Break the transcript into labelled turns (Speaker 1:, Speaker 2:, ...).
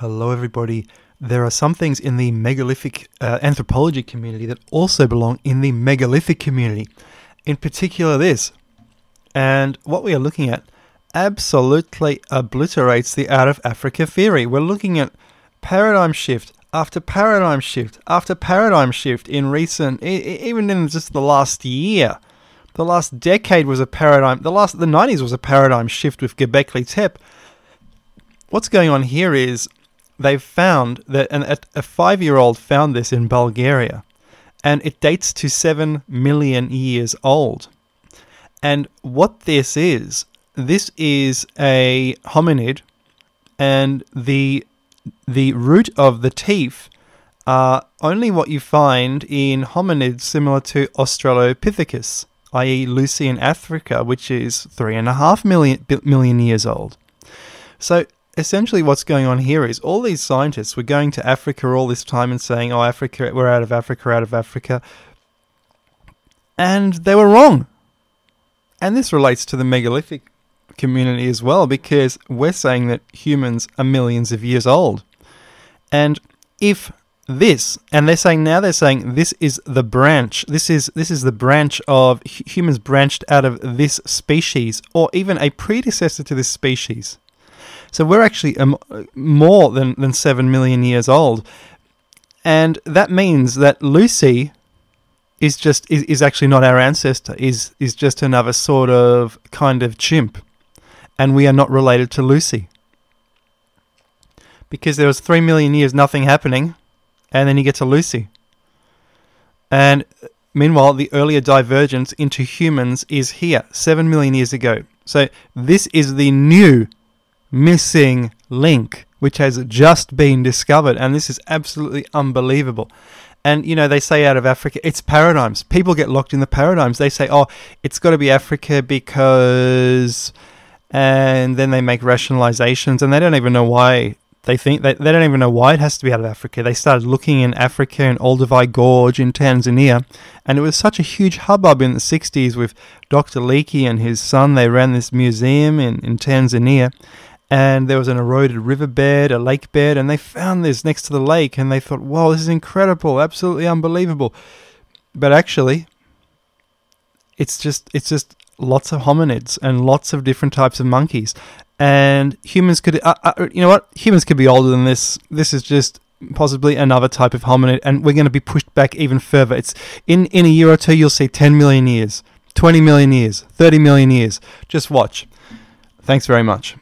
Speaker 1: Hello, everybody. There are some things in the megalithic uh, anthropology community that also belong in the megalithic community. In particular, this. And what we are looking at absolutely obliterates the out of Africa theory. We're looking at paradigm shift after paradigm shift after paradigm shift in recent, even in just the last year. The last decade was a paradigm. The last, the 90s was a paradigm shift with Göbekli Tepe. What's going on here is they've found that an, a, a five year old found this in Bulgaria, and it dates to seven million years old. And what this is, this is a hominid, and the the root of the teeth are only what you find in hominids similar to Australopithecus, i.e., Lucy in Africa, which is three and a half million million years old. So essentially what's going on here is all these scientists were going to Africa all this time and saying, "Oh, Africa, we're out of Africa, out of Africa," and they were wrong. And this relates to the megalithic community as well, because we're saying that humans are millions of years old, and if this and they're saying now they're saying this is the branch this is this is the branch of humans branched out of this species or even a predecessor to this species so we're actually um, more than, than 7 million years old. And that means that Lucy is just is, is actually not our ancestor, is is just another sort of kind of chimp. And we are not related to Lucy. Because there was 3 million years nothing happening, and then you get to Lucy. And meanwhile, the earlier divergence into humans is here, 7 million years ago. So this is the new missing link, which has just been discovered. And this is absolutely unbelievable. And, you know, they say out of Africa, it's paradigms. People get locked in the paradigms. They say, oh, it's got to be Africa because. And then they make rationalizations, and they don't even know why they think they, they don't even know why it has to be out of Africa. They started looking in Africa in Olduvai Gorge in Tanzania, and it was such a huge hubbub in the 60s with Dr. Leakey and his son. They ran this museum in, in Tanzania, and there was an eroded riverbed, a lake bed, and they found this next to the lake, and they thought, "Wow, this is incredible, absolutely unbelievable." But actually, it's just it's just lots of hominids and lots of different types of monkeys, and humans could, uh, uh, you know what? Humans could be older than this. This is just possibly another type of hominid, and we're going to be pushed back even further. It's in in a year or two, you'll see 10 million years, 20 million years, 30 million years. Just watch. Thanks very much.